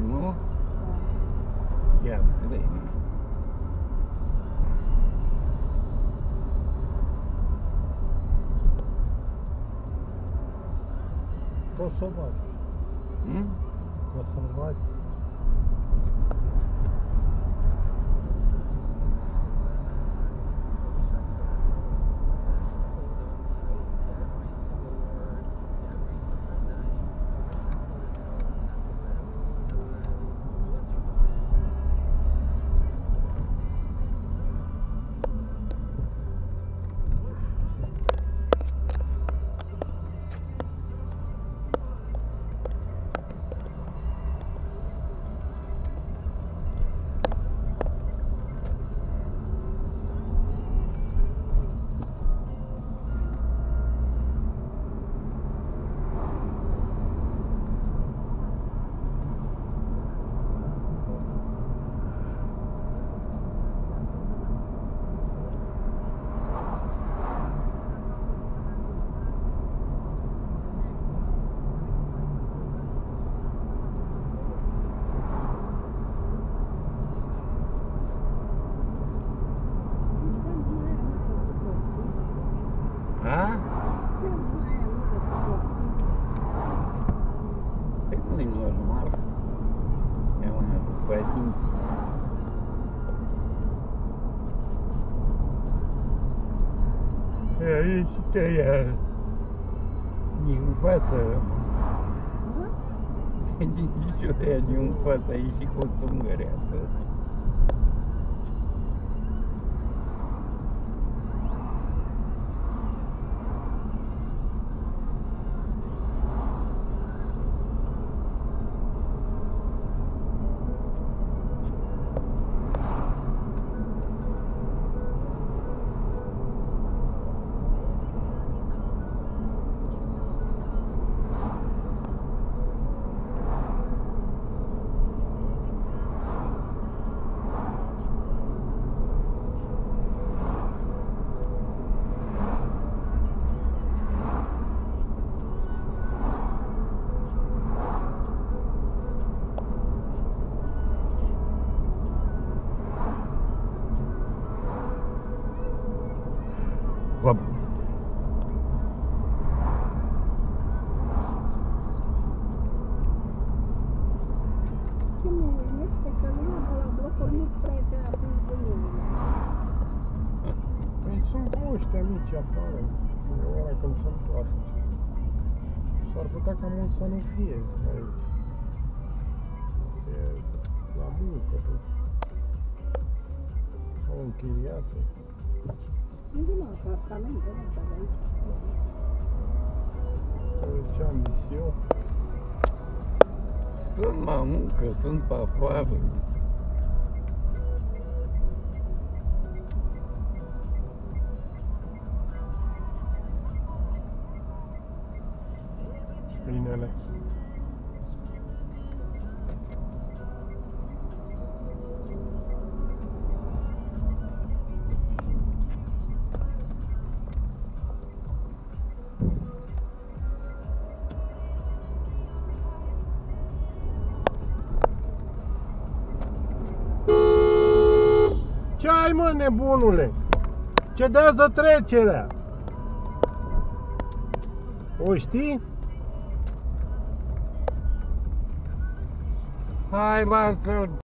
nu? Chiar trei. Poți să o bagi. Hmm? Poți să-l bagi. A? Păi nu e normal. E una cu părinți. E aici te ia din față. Din picioarea din față aici și cu lumea. Păi sunt cu ăștia mici afară. E ora când se întoarce. S-ar putea ca mult să nu fie aici. E la muncă, pe... Au închiriate. Nu din apartamente, nu de aici. Ce am zis eu? Sunt la muncă, sunt pe afară. Binele. Mă, nebunule? Cedează trecerea! O știi? Hai, lasă-l